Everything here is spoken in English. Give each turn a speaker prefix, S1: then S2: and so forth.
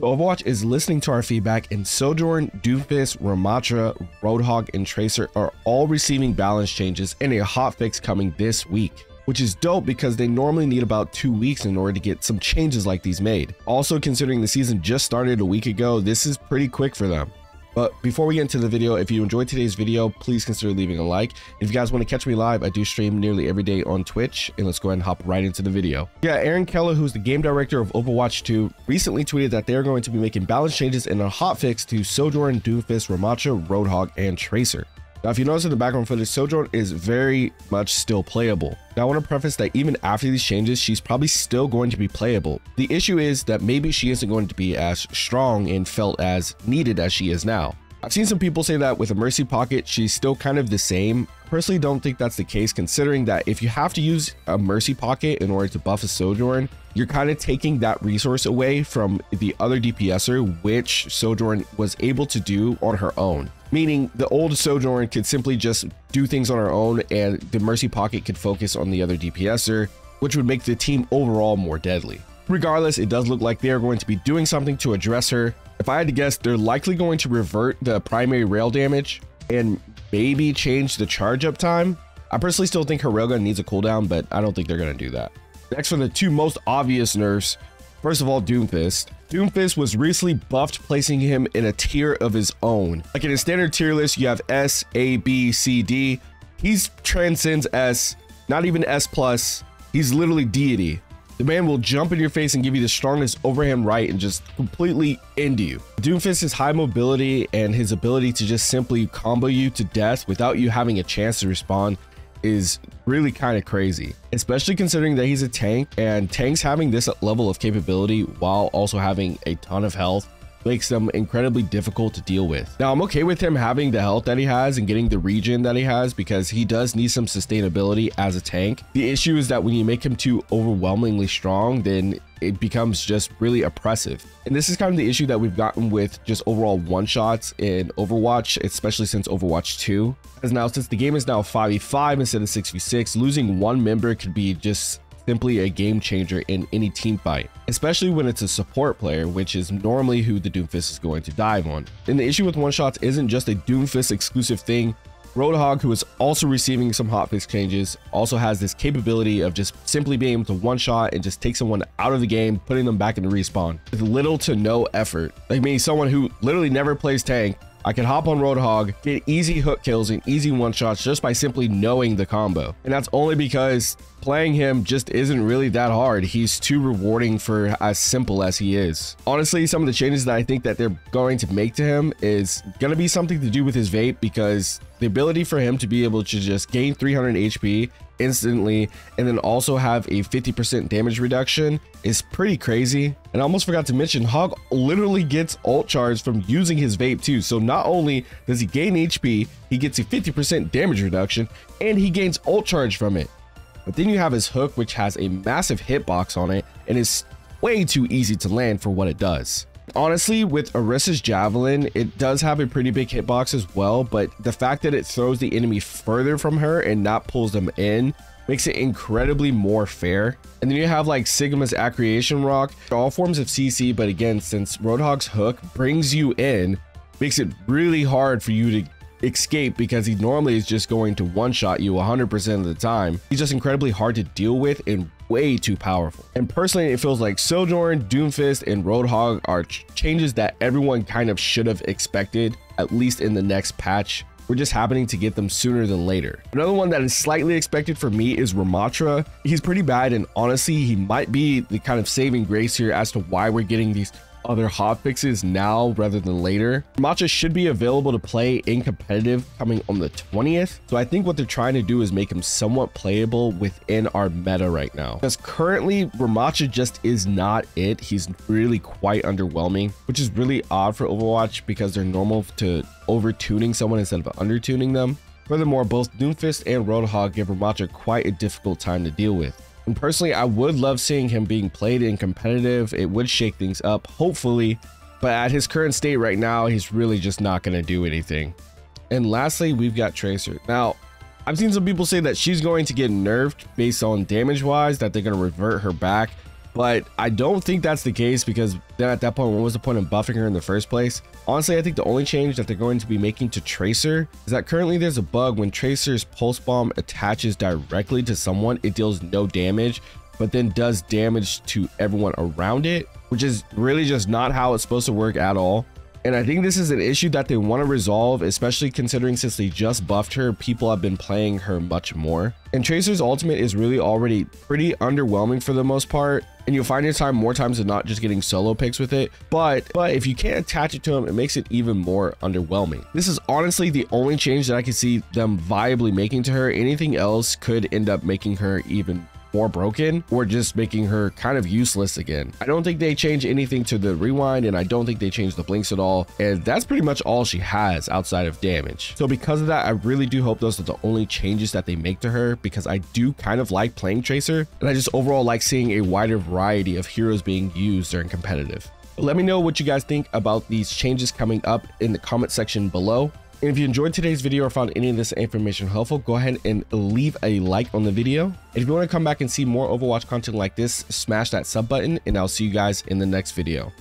S1: So Overwatch is listening to our feedback and Sojourn, Doomfist, Ramattra, Roadhog, and Tracer are all receiving balance changes and a hotfix coming this week which is dope because they normally need about two weeks in order to get some changes like these made. Also, considering the season just started a week ago, this is pretty quick for them. But before we get into the video, if you enjoyed today's video, please consider leaving a like. If you guys want to catch me live, I do stream nearly every day on Twitch. And let's go ahead and hop right into the video. Yeah, Aaron Keller, who's the game director of Overwatch 2, recently tweeted that they're going to be making balance changes and a hotfix to Sojourn, Doomfist, Ramattra, Roadhog, and Tracer. Now, if you notice in the background footage, Sojourn is very much still playable. Now, I want to preface that even after these changes, she's probably still going to be playable. The issue is that maybe she isn't going to be as strong and felt as needed as she is now. I've seen some people say that with a Mercy Pocket, she's still kind of the same. Personally, don't think that's the case considering that if you have to use a Mercy Pocket in order to buff a Sojourn, you're kind of taking that resource away from the other DPSer, which Sojourn was able to do on her own meaning the old Sojourn could simply just do things on her own and the Mercy Pocket could focus on the other DPSer, which would make the team overall more deadly. Regardless, it does look like they are going to be doing something to address her. If I had to guess, they're likely going to revert the primary rail damage and maybe change the charge up time. I personally still think her railgun needs a cooldown, but I don't think they're going to do that. Next for the two most obvious nerfs, First of all, Doomfist. Doomfist was recently buffed, placing him in a tier of his own. Like in a standard tier list, you have S, A, B, C, D. He transcends S, not even S plus. He's literally deity. The man will jump in your face and give you the strongest overhand right and just completely end you. Doomfist's high mobility and his ability to just simply combo you to death without you having a chance to respond is really kind of crazy, especially considering that he's a tank and tanks having this level of capability while also having a ton of health makes them incredibly difficult to deal with. Now, I'm okay with him having the health that he has and getting the regen that he has because he does need some sustainability as a tank. The issue is that when you make him too overwhelmingly strong, then it becomes just really oppressive. And this is kind of the issue that we've gotten with just overall one-shots in Overwatch, especially since Overwatch 2. As now, since the game is now 5v5 instead of 6v6, losing one member could be just simply a game changer in any team fight, especially when it's a support player, which is normally who the Doomfist is going to dive on. And the issue with one-shots isn't just a Doomfist exclusive thing, Roadhog, who is also receiving some hotfix changes, also has this capability of just simply being able to one-shot and just take someone out of the game, putting them back in the respawn with little to no effort. Like me, someone who literally never plays tank, I can hop on Roadhog, get easy hook kills and easy one shots just by simply knowing the combo. And that's only because playing him just isn't really that hard. He's too rewarding for as simple as he is. Honestly, some of the changes that I think that they're going to make to him is going to be something to do with his vape because the ability for him to be able to just gain 300 HP instantly and then also have a 50% damage reduction is pretty crazy. And I almost forgot to mention, Hog literally gets ult charge from using his vape too. So not only does he gain HP, he gets a 50% damage reduction and he gains ult charge from it. But then you have his hook, which has a massive hitbox on it and is way too easy to land for what it does. Honestly, with Orisa's Javelin, it does have a pretty big hitbox as well, but the fact that it throws the enemy further from her and not pulls them in makes it incredibly more fair. And then you have like Sigma's Accretion Rock, all forms of CC, but again, since Roadhog's hook brings you in, makes it really hard for you to escape because he normally is just going to one-shot you 100% of the time. He's just incredibly hard to deal with and way too powerful. And personally, it feels like Sojourn, Doomfist, and Roadhog are ch changes that everyone kind of should have expected, at least in the next patch. We're just happening to get them sooner than later. Another one that is slightly expected for me is Ramattra. He's pretty bad and honestly, he might be the kind of saving grace here as to why we're getting these other hotfixes now rather than later. Matcha should be available to play in competitive coming on the 20th. So I think what they're trying to do is make him somewhat playable within our meta right now. Because currently Ramattra just is not it. He's really quite underwhelming, which is really odd for Overwatch because they're normal to over tuning someone instead of under tuning them. Furthermore, both Doomfist and Roadhog give Ramattra quite a difficult time to deal with. And personally, I would love seeing him being played in competitive. It would shake things up, hopefully. But at his current state right now, he's really just not going to do anything. And lastly, we've got Tracer. Now, I've seen some people say that she's going to get nerfed based on damage wise, that they're going to revert her back. But I don't think that's the case because then at that point, what was the point of buffing her in the first place? Honestly, I think the only change that they're going to be making to Tracer is that currently there's a bug when Tracer's pulse bomb attaches directly to someone, it deals no damage, but then does damage to everyone around it, which is really just not how it's supposed to work at all. And I think this is an issue that they want to resolve, especially considering since they just buffed her, people have been playing her much more. And Tracer's ultimate is really already pretty underwhelming for the most part. And you'll find your time more times than not just getting solo picks with it. But but if you can't attach it to him, it makes it even more underwhelming. This is honestly the only change that I can see them viably making to her. Anything else could end up making her even more broken or just making her kind of useless again. I don't think they change anything to the rewind and I don't think they change the blinks at all. And that's pretty much all she has outside of damage. So because of that, I really do hope those are the only changes that they make to her because I do kind of like playing Tracer and I just overall like seeing a wider variety of heroes being used during competitive. Let me know what you guys think about these changes coming up in the comment section below. And if you enjoyed today's video or found any of this information helpful, go ahead and leave a like on the video. And if you want to come back and see more Overwatch content like this, smash that sub button and I'll see you guys in the next video.